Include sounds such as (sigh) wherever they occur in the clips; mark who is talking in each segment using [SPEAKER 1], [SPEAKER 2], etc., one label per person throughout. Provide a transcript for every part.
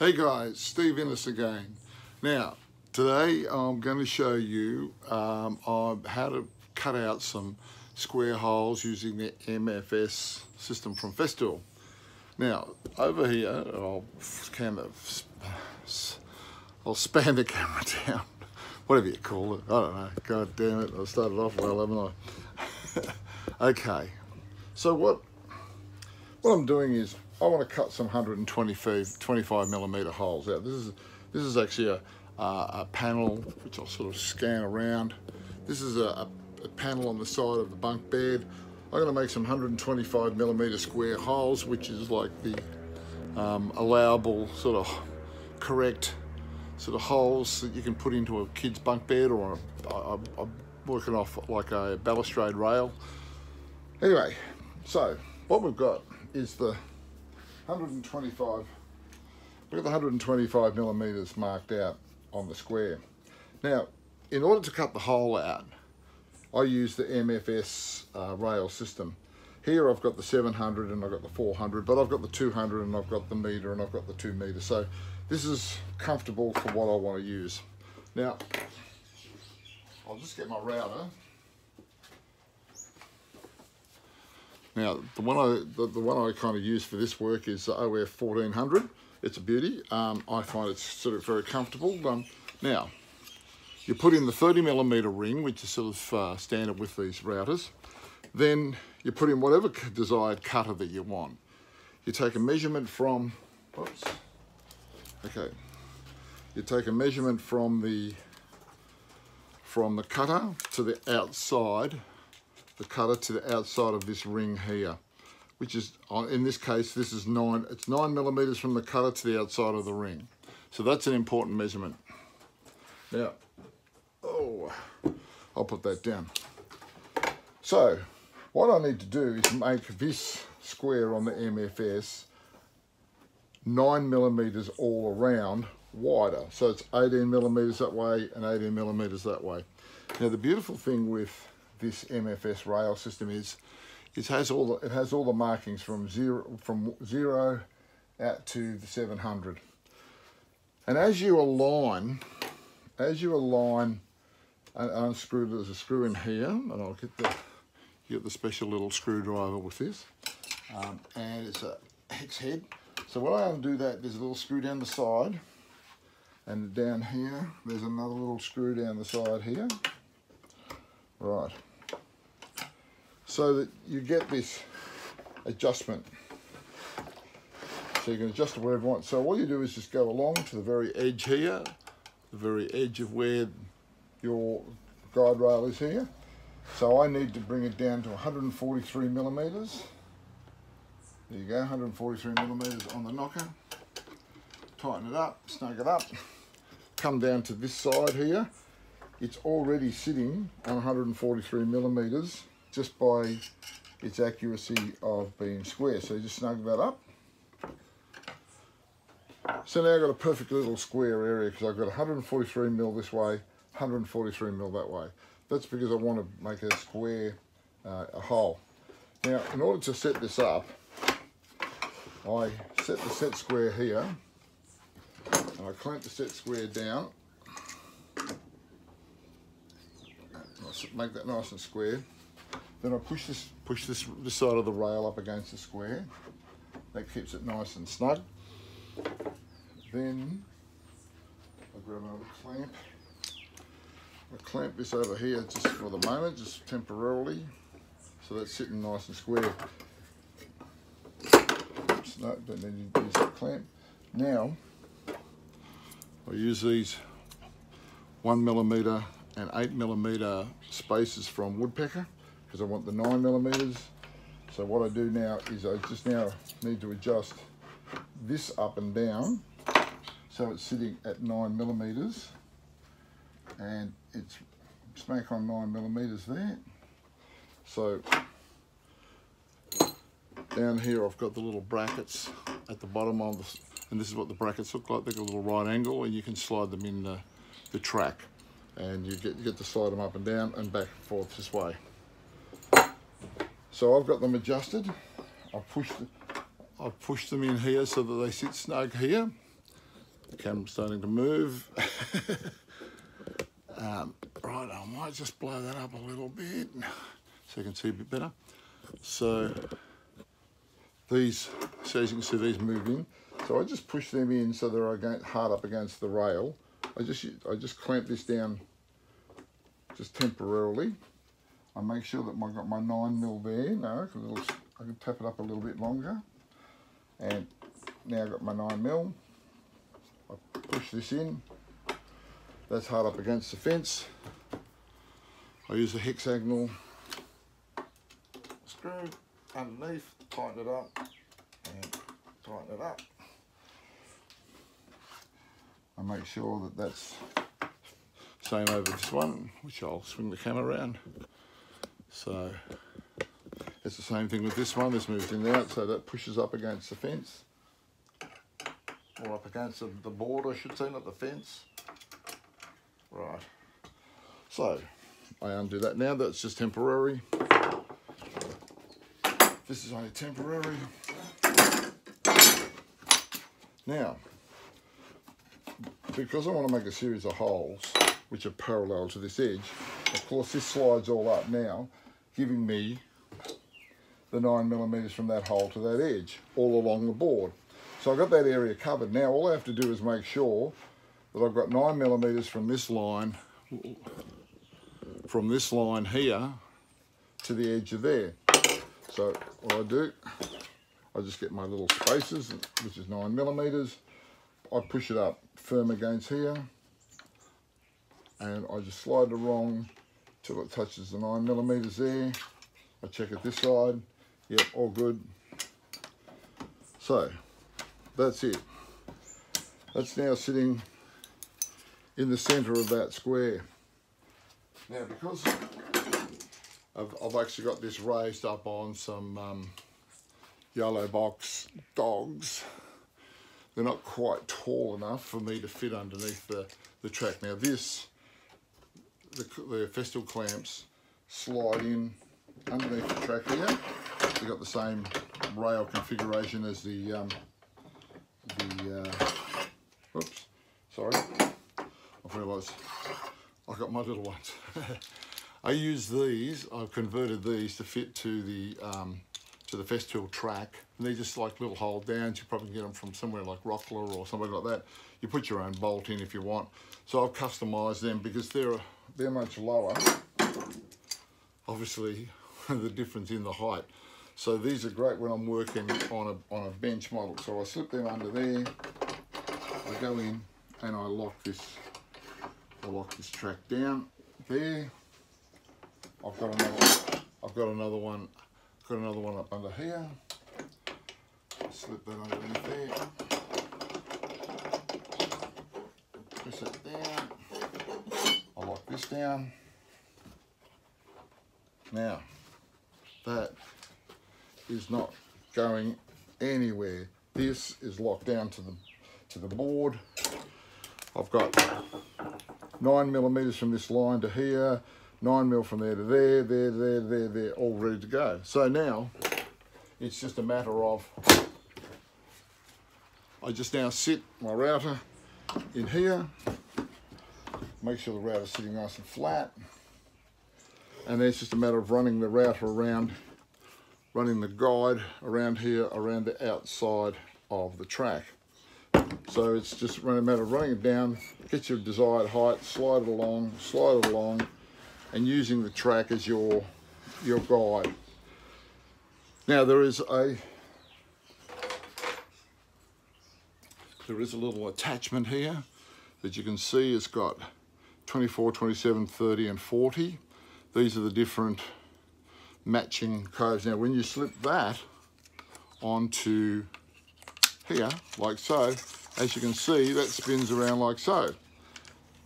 [SPEAKER 1] Hey guys, Steve Innes again. Now, today I'm going to show you um, how to cut out some square holes using the MFS system from Festool. Now, over here, I'll kind of, I'll span the camera (laughs) down, whatever you call it, I don't know, god damn it, I started off well, haven't I? (laughs) okay, so what, what I'm doing is I want to cut some 125 25 millimeter holes out. This is this is actually a, a panel which I'll sort of scan around. This is a, a, panel on the side of the bunk bed. I'm going to make some 125 millimeter square holes, which is like the um, allowable sort of correct sort of holes that you can put into a kid's bunk bed or i I'm working off like a balustrade rail. Anyway, so what we've got is the 125, we've got the 125 millimeters marked out on the square. Now, in order to cut the hole out, I use the MFS uh, rail system. Here I've got the 700 and I've got the 400, but I've got the 200 and I've got the meter and I've got the two meter. So this is comfortable for what I want to use. Now, I'll just get my router. Now, the one I the, the one I kind of use for this work is the OF 1400. It's a beauty. Um, I find it's sort of very comfortable. Um, now, you put in the 30 millimeter ring, which is sort of uh, standard with these routers. Then you put in whatever desired cutter that you want. You take a measurement from, oops, okay. You take a measurement from the from the cutter to the outside the cutter to the outside of this ring here, which is, uh, in this case, this is nine, it's nine millimeters from the cutter to the outside of the ring. So that's an important measurement. Now, oh, I'll put that down. So, what I need to do is make this square on the MFS nine millimeters all around wider. So it's 18 millimeters that way and 18 millimeters that way. Now the beautiful thing with this MFS rail system is it has all the, it has all the markings from zero from zero out to the 700 and as you align as you align and unscrew there's a screw in here and I'll get the get the special little screwdriver with this. Um, and it's a hex head. So when I undo that there's a little screw down the side and down here there's another little screw down the side here. Right so that you get this adjustment. So you can adjust it wherever you want. So all you do is just go along to the very edge here, the very edge of where your guide rail is here. So I need to bring it down to 143 millimeters. There you go, 143 millimeters on the knocker. Tighten it up, snug it up. Come down to this side here. It's already sitting on 143 millimeters just by its accuracy of being square. So you just snug that up. So now I've got a perfect little square area because I've got 143 mil this way, 143 mil that way. That's because I want to make a square, uh, a hole. Now, in order to set this up, I set the set square here, and I clamp the set square down. Make that nice and square. Then I push this push this, this side of the rail up against the square. That keeps it nice and snug. Then I grab another clamp. I clamp this over here just for the moment, just temporarily. So that's sitting nice and square. Oops, no, don't need to use clamp. Now, I use these one millimeter and eight millimeter spacers from Woodpecker because I want the nine millimeters. So what I do now is I just now need to adjust this up and down so it's sitting at nine millimeters and it's smack on nine millimeters there. So down here I've got the little brackets at the bottom of the, and this is what the brackets look like. They've got a little right angle and you can slide them in the, the track and you get, you get to slide them up and down and back and forth this way. So I've got them adjusted. I've pushed, I've pushed them in here so that they sit snug here. The camera's starting to move. (laughs) um, right, I might just blow that up a little bit so you can see a bit better. So these, so as you can see, these move in. So I just push them in so they're hard up against the rail. I just I just clamp this down just temporarily. I make sure that I've got my nine mil there. No, because I can tap it up a little bit longer. And now I've got my nine mil. I push this in. That's hard up against the fence. I use a hexagonal screw underneath, tighten it up, and tighten it up. I make sure that that's same over this one, which I'll swing the camera around. So it's the same thing with this one. This moves in and out, so that pushes up against the fence. Or up against the, the board, I should say, not the fence. Right. So I undo that now. That's just temporary. This is only temporary. Now, because I want to make a series of holes which are parallel to this edge, of course this slides all up now, giving me the nine millimeters from that hole to that edge, all along the board. So I've got that area covered. Now all I have to do is make sure that I've got nine millimeters from this line, from this line here to the edge of there. So what I do, I just get my little spacers, which is nine millimeters. I push it up firm against here, and I just slide it along till it touches the nine millimeters there. I check it this side. Yep, all good. So that's it. That's now sitting in the center of that square. Now because I've, I've actually got this raised up on some um, yellow box dogs. They're not quite tall enough for me to fit underneath the, the track. Now this, the, the clamps slide in underneath the track here. We've got the same rail configuration as the, um, the uh, oops, sorry. I've realised I've got my little ones. (laughs) I use these, I've converted these to fit to the um, to the Festool track. And they're just like little hold downs. You probably get them from somewhere like Rockler or somewhere like that. You put your own bolt in if you want. So I've customized them because they're, they're much lower. Obviously, (laughs) the difference in the height. So these are great when I'm working on a, on a bench model. So I slip them under there, I go in and I lock this, I lock this track down there. I've got another, I've got another one, got another one up under here. Slip that underneath there. Press it down. This down. Now, that is not going anywhere. This is locked down to the to the board. I've got nine millimeters from this line to here, 9 mil from there to there, there, there, there, there, all ready to go. So now, it's just a matter of, I just now sit my router in here, make sure the router's sitting nice and flat, and then it's just a matter of running the router around, running the guide around here, around the outside of the track. So it's just a matter of running it down, get your desired height, slide it along, slide it along, and using the track as your, your guide. Now there is a there is a little attachment here that you can see it's got 24, 27, 30 and 40. These are the different matching codes. Now when you slip that onto here, like so, as you can see, that spins around like so.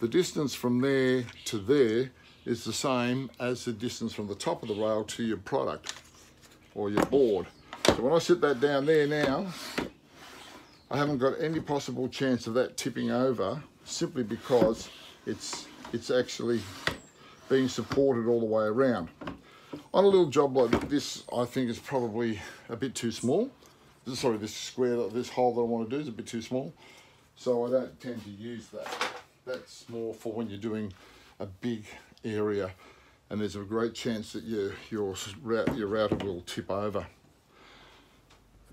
[SPEAKER 1] The distance from there to there is the same as the distance from the top of the rail to your product or your board. So when I sit that down there now, I haven't got any possible chance of that tipping over simply because it's, it's actually being supported all the way around. On a little job like this, I think is probably a bit too small. Sorry, this square, this hole that I want to do is a bit too small. So I don't tend to use that. That's more for when you're doing a big area and there's a great chance that your, your, your router will tip over.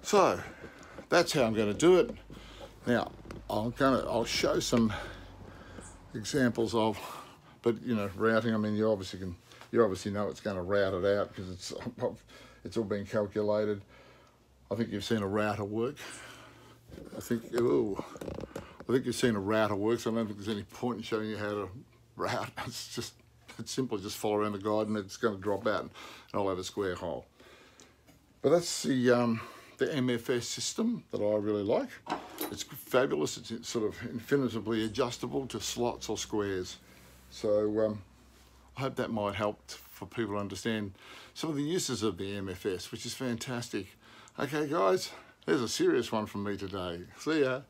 [SPEAKER 1] So that's how I'm going to do it. Now I'm to I'll show some examples of, but you know routing. I mean you obviously can you obviously know it's going to route it out because it's (laughs) it's all been calculated. I think you've seen a router work. I think oh, I think you've seen a router work. So I don't think there's any point in showing you how to route. (laughs) It's just it's simple. Just follow around the guide and it's going to drop out, and I'll have a square hole. But that's the um, the MFS system that I really like. It's fabulous. It's sort of infinitively adjustable to slots or squares. So um, I hope that might help for people to understand some of the uses of the MFS, which is fantastic. Okay, guys, there's a serious one from me today. See ya.